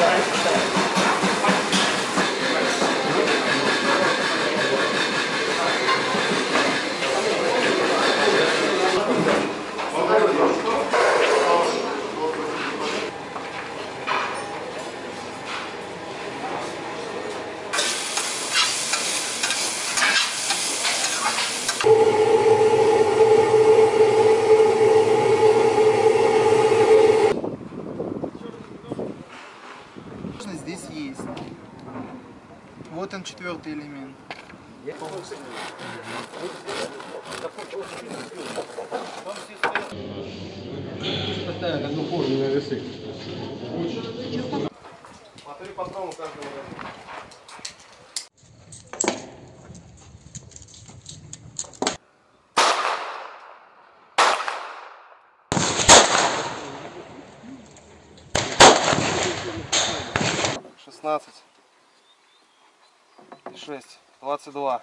Right. Здесь есть. Вот он четвертый элемент. Поставят одну кожу на весы. По каждого. 16 и 6, 22.